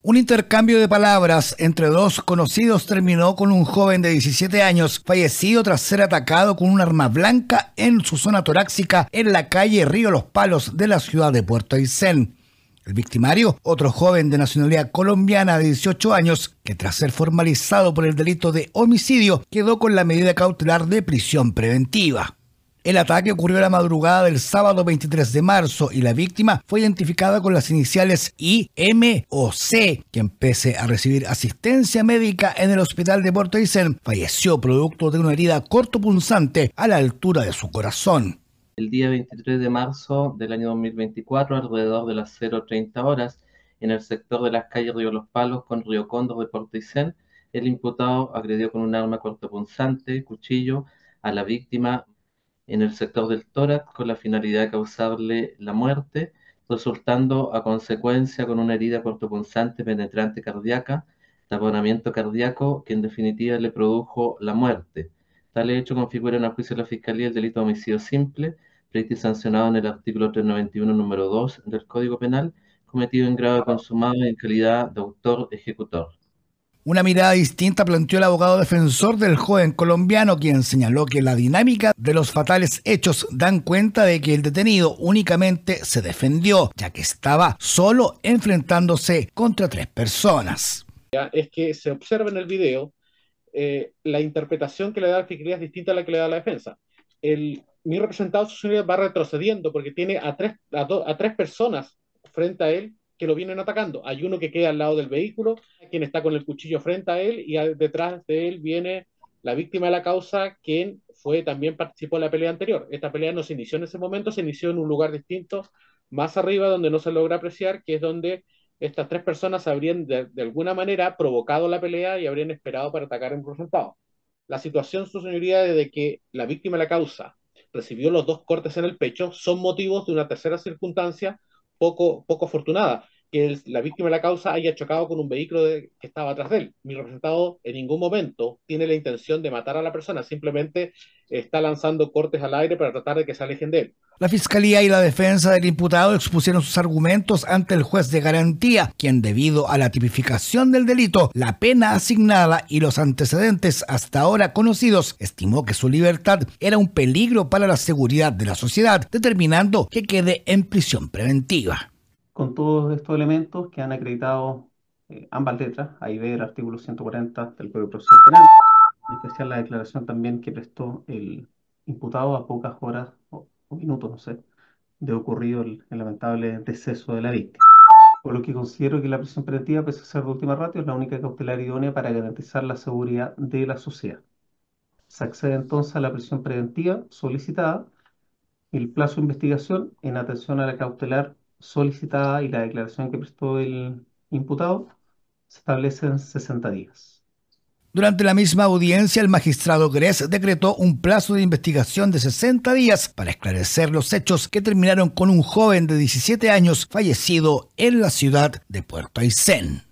Un intercambio de palabras entre dos conocidos terminó con un joven de 17 años fallecido tras ser atacado con un arma blanca en su zona torácica en la calle Río Los Palos de la ciudad de Puerto Aysén. El victimario, otro joven de nacionalidad colombiana de 18 años, que tras ser formalizado por el delito de homicidio quedó con la medida cautelar de prisión preventiva. El ataque ocurrió la madrugada del sábado 23 de marzo y la víctima fue identificada con las iniciales I, M o C, quien pese a recibir asistencia médica en el hospital de Puerto Aysén, falleció producto de una herida cortopunzante a la altura de su corazón. El día 23 de marzo del año 2024, alrededor de las 0.30 horas, en el sector de las calles Río Los Palos con Río Cóndor de Puerto Aysén, el imputado agredió con un arma cortopunzante, cuchillo, a la víctima en el sector del tórax con la finalidad de causarle la muerte, resultando a consecuencia con una herida cortopunzante penetrante cardíaca, taponamiento cardíaco, que en definitiva le produjo la muerte. Tal hecho configura en juicio de la Fiscalía el delito de homicidio simple, previsto y sancionado en el artículo 391, número 2 del Código Penal, cometido en grado consumado en calidad de autor ejecutor. Una mirada distinta planteó el abogado defensor del joven colombiano, quien señaló que la dinámica de los fatales hechos dan cuenta de que el detenido únicamente se defendió, ya que estaba solo enfrentándose contra tres personas. Es que se observa en el video eh, la interpretación que le da la fiscalía es distinta a la que le da la defensa. El, mi representado va retrocediendo porque tiene a tres, a tres personas frente a él que lo vienen atacando. Hay uno que queda al lado del vehículo, quien está con el cuchillo frente a él, y detrás de él viene la víctima de la causa, quien fue también participó en la pelea anterior. Esta pelea no se inició en ese momento, se inició en un lugar distinto, más arriba, donde no se logra apreciar, que es donde estas tres personas habrían de, alguna manera provocado la pelea y habrían esperado para atacar en resultado. La situación, su señoría, de que la víctima de la causa recibió los dos cortes en el pecho, son motivos de una tercera circunstancia poco, poco afortunada, que la víctima de la causa haya chocado con un vehículo que estaba atrás de él. Mi representado en ningún momento tiene la intención de matar a la persona, simplemente está lanzando cortes al aire para tratar de que se alejen de él. La fiscalía y la defensa del imputado expusieron sus argumentos ante el juez de garantía, quien debido a la tipificación del delito, la pena asignada y los antecedentes hasta ahora conocidos, estimó que su libertad era un peligro para la seguridad de la sociedad, determinando que quede en prisión preventiva con todos estos elementos que han acreditado eh, ambas letras, ahí ve el artículo 140 del Código Procesal Penal, en especial la declaración también que prestó el imputado a pocas horas o, minutos, no sé, de ocurrido el, lamentable deceso de la víctima. Por lo que considero que la prisión preventiva, pese a ser de última ratio, es la única cautelar idónea para garantizar la seguridad de la sociedad. Se accede entonces a la prisión preventiva solicitada. El plazo de investigación en atención a la cautelar solicitada y la declaración que prestó el imputado se establecen 60 días. Durante la misma audiencia, el magistrado Gres decretó un plazo de investigación de 60 días para esclarecer los hechos que terminaron con un joven de 17 años fallecido en la ciudad de Puerto Aysén.